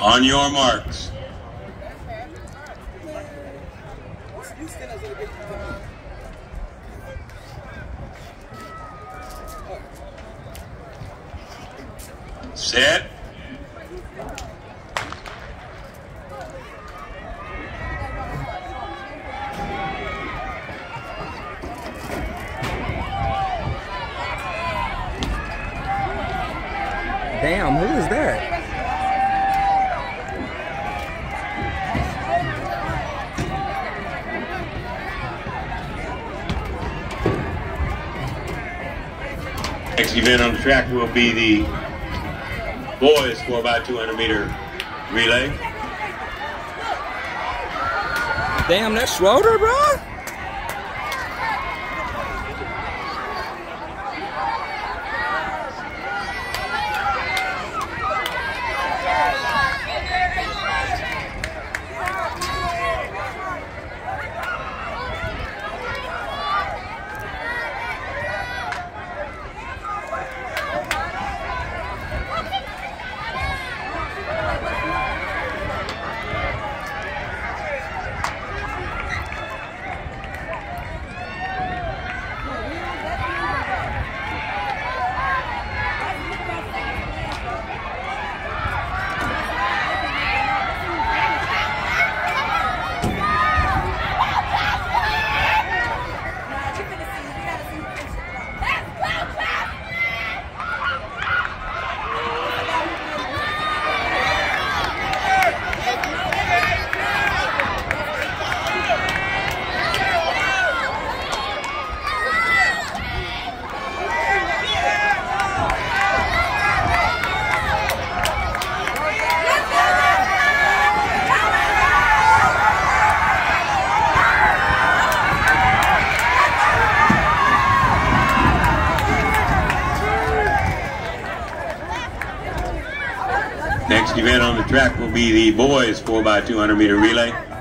On your marks. Set. Damn, who is that? Next event on the track will be the boys 4x200 meter relay. Damn, that's Schroeder, bro? Next event on the track will be the boys 4x200 meter relay.